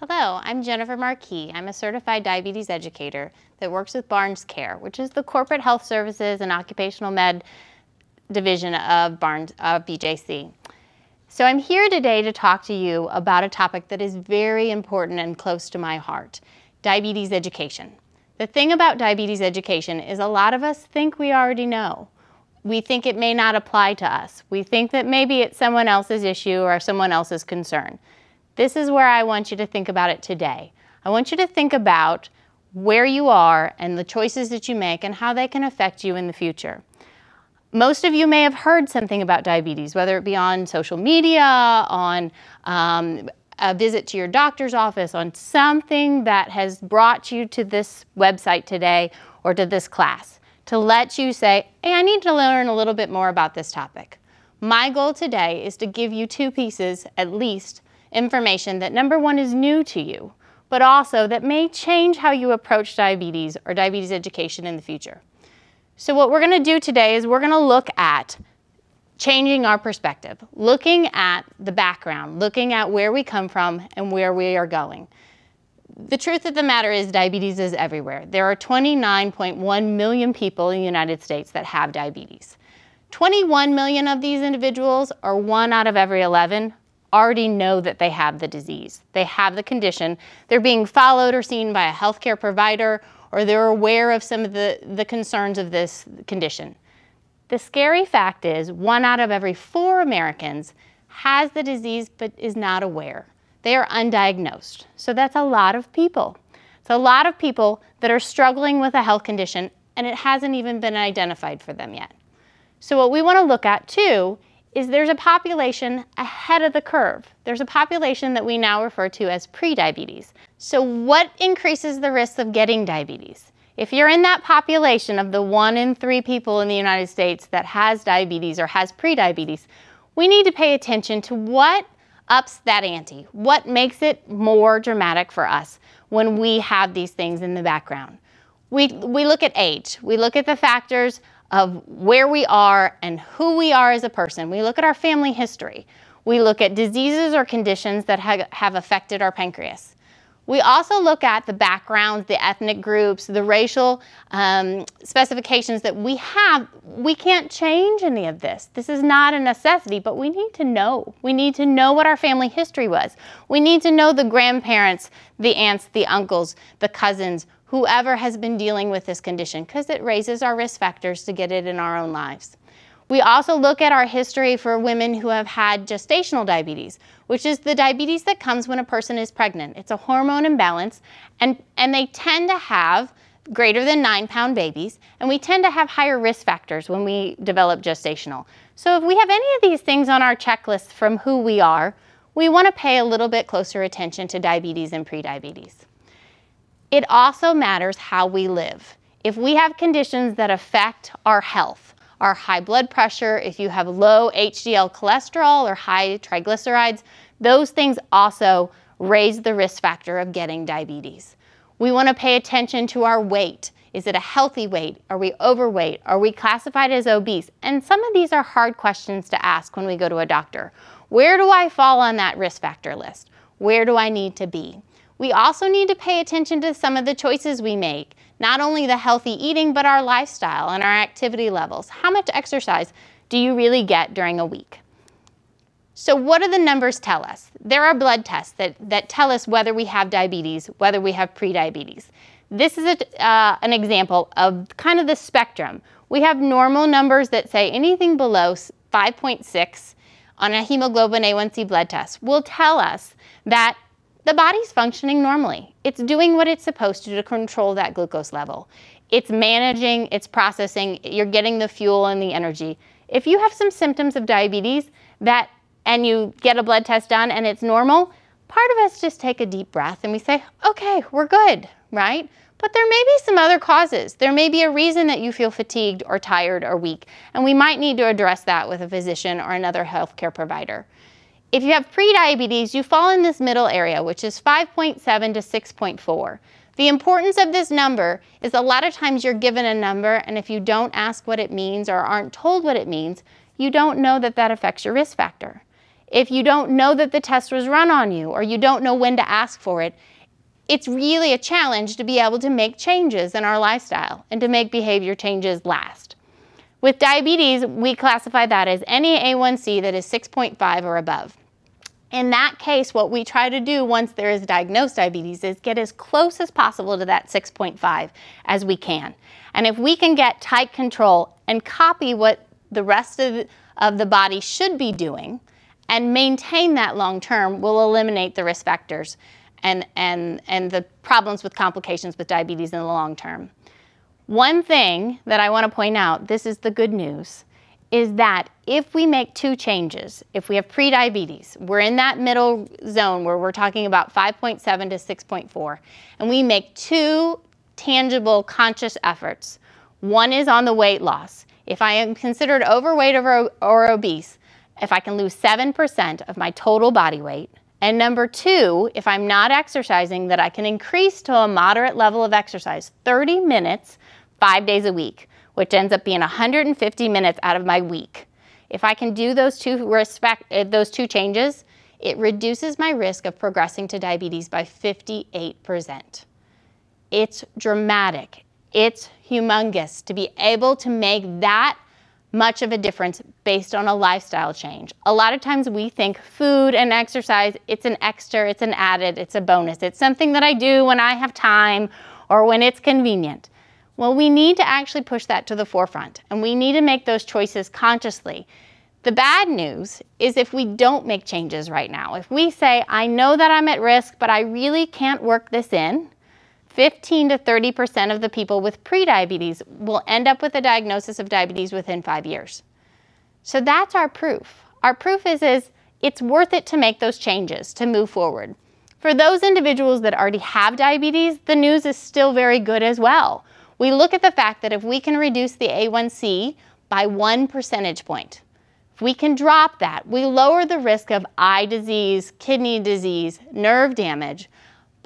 Hello, I'm Jennifer Markee. I'm a certified diabetes educator that works with Barnes Care, which is the corporate health services and occupational med division of Barnes of BJC. So I'm here today to talk to you about a topic that is very important and close to my heart, diabetes education. The thing about diabetes education is a lot of us think we already know. We think it may not apply to us. We think that maybe it's someone else's issue or someone else's concern. This is where I want you to think about it today. I want you to think about where you are and the choices that you make and how they can affect you in the future. Most of you may have heard something about diabetes, whether it be on social media, on um, a visit to your doctor's office, on something that has brought you to this website today or to this class to let you say, hey, I need to learn a little bit more about this topic. My goal today is to give you two pieces, at least, information that number one is new to you, but also that may change how you approach diabetes or diabetes education in the future. So what we're going to do today is we're going to look at changing our perspective, looking at the background, looking at where we come from and where we are going. The truth of the matter is diabetes is everywhere. There are 29.1 million people in the United States that have diabetes. 21 million of these individuals, or one out of every 11, already know that they have the disease. They have the condition. They're being followed or seen by a healthcare provider, or they're aware of some of the, the concerns of this condition. The scary fact is one out of every four Americans has the disease but is not aware. They are undiagnosed. So that's a lot of people. It's a lot of people that are struggling with a health condition and it hasn't even been identified for them yet. So what we want to look at too is there's a population ahead of the curve. There's a population that we now refer to as prediabetes. So what increases the risk of getting diabetes? If you're in that population of the one in three people in the United States that has diabetes or has prediabetes, we need to pay attention to what ups that ante, what makes it more dramatic for us when we have these things in the background. We, we look at age, we look at the factors of where we are and who we are as a person. We look at our family history. We look at diseases or conditions that ha have affected our pancreas. We also look at the backgrounds, the ethnic groups, the racial um, specifications that we have. We can't change any of this. This is not a necessity, but we need to know. We need to know what our family history was. We need to know the grandparents, the aunts, the uncles, the cousins, whoever has been dealing with this condition because it raises our risk factors to get it in our own lives. We also look at our history for women who have had gestational diabetes, which is the diabetes that comes when a person is pregnant. It's a hormone imbalance, and, and they tend to have greater than nine pound babies, and we tend to have higher risk factors when we develop gestational. So if we have any of these things on our checklist from who we are, we want to pay a little bit closer attention to diabetes and prediabetes. It also matters how we live. If we have conditions that affect our health, our high blood pressure, if you have low HDL cholesterol or high triglycerides, those things also raise the risk factor of getting diabetes. We want to pay attention to our weight. Is it a healthy weight? Are we overweight? Are we classified as obese? And some of these are hard questions to ask when we go to a doctor. Where do I fall on that risk factor list? Where do I need to be? We also need to pay attention to some of the choices we make, not only the healthy eating, but our lifestyle and our activity levels. How much exercise do you really get during a week? So what do the numbers tell us? There are blood tests that, that tell us whether we have diabetes, whether we have prediabetes. This is a, uh, an example of kind of the spectrum. We have normal numbers that say anything below 5.6 on a hemoglobin A1C blood test will tell us that the body's functioning normally. It's doing what it's supposed to to control that glucose level. It's managing, it's processing, you're getting the fuel and the energy. If you have some symptoms of diabetes that and you get a blood test done and it's normal, part of us just take a deep breath and we say, okay, we're good, right? But there may be some other causes. There may be a reason that you feel fatigued or tired or weak, and we might need to address that with a physician or another healthcare provider. If you have prediabetes, you fall in this middle area, which is 5.7 to 6.4. The importance of this number is a lot of times you're given a number, and if you don't ask what it means or aren't told what it means, you don't know that that affects your risk factor. If you don't know that the test was run on you or you don't know when to ask for it, it's really a challenge to be able to make changes in our lifestyle and to make behavior changes last. With diabetes, we classify that as any A1C that is 6.5 or above. In that case, what we try to do once there is diagnosed diabetes is get as close as possible to that 6.5 as we can. And if we can get tight control and copy what the rest of, of the body should be doing and maintain that long term, we'll eliminate the risk factors and, and, and the problems with complications with diabetes in the long term. One thing that I want to point out, this is the good news, is that if we make two changes, if we have prediabetes, we're in that middle zone where we're talking about 5.7 to 6.4, and we make two tangible conscious efforts. One is on the weight loss. If I am considered overweight or, or obese, if I can lose 7% of my total body weight, and number two, if I'm not exercising, that I can increase to a moderate level of exercise, 30 minutes, five days a week, which ends up being 150 minutes out of my week. If I can do those two, respect, uh, those two changes, it reduces my risk of progressing to diabetes by 58%. It's dramatic. It's humongous to be able to make that much of a difference based on a lifestyle change. A lot of times we think food and exercise, it's an extra, it's an added, it's a bonus. It's something that I do when I have time or when it's convenient. Well, we need to actually push that to the forefront and we need to make those choices consciously. The bad news is if we don't make changes right now, if we say, I know that I'm at risk, but I really can't work this in, 15 to 30% of the people with prediabetes will end up with a diagnosis of diabetes within five years. So that's our proof. Our proof is, is it's worth it to make those changes to move forward. For those individuals that already have diabetes, the news is still very good as well. We look at the fact that if we can reduce the A1C by one percentage point, if we can drop that, we lower the risk of eye disease, kidney disease, nerve damage,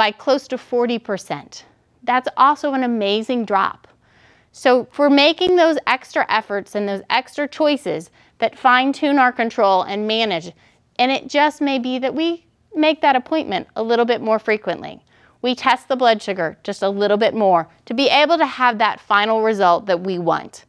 by close to 40%. That's also an amazing drop. So for making those extra efforts and those extra choices that fine tune our control and manage, and it just may be that we make that appointment a little bit more frequently. We test the blood sugar just a little bit more to be able to have that final result that we want.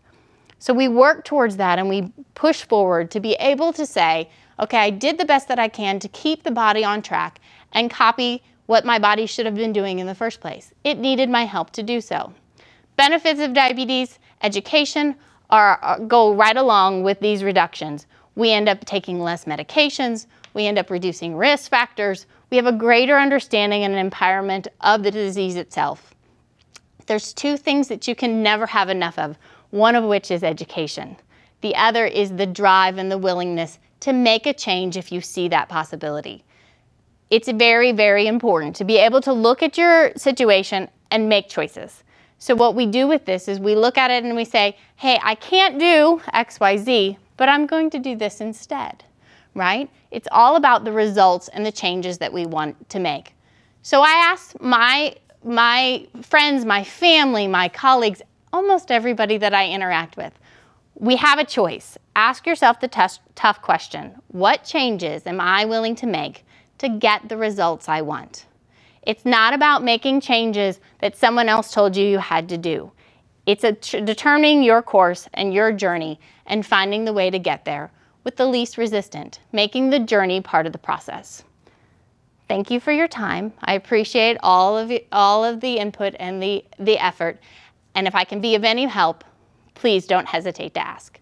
So we work towards that and we push forward to be able to say, okay, I did the best that I can to keep the body on track and copy what my body should have been doing in the first place. It needed my help to do so. Benefits of diabetes, education, are, are, go right along with these reductions. We end up taking less medications, we end up reducing risk factors, we have a greater understanding and empowerment of the disease itself. There's two things that you can never have enough of, one of which is education. The other is the drive and the willingness to make a change if you see that possibility it's very, very important to be able to look at your situation and make choices. So what we do with this is we look at it and we say, hey, I can't do X, Y, Z, but I'm going to do this instead, right? It's all about the results and the changes that we want to make. So I asked my, my friends, my family, my colleagues, almost everybody that I interact with, we have a choice. Ask yourself the tough question. What changes am I willing to make to get the results I want. It's not about making changes that someone else told you you had to do. It's determining your course and your journey and finding the way to get there with the least resistant, making the journey part of the process. Thank you for your time. I appreciate all of, all of the input and the, the effort. And if I can be of any help, please don't hesitate to ask.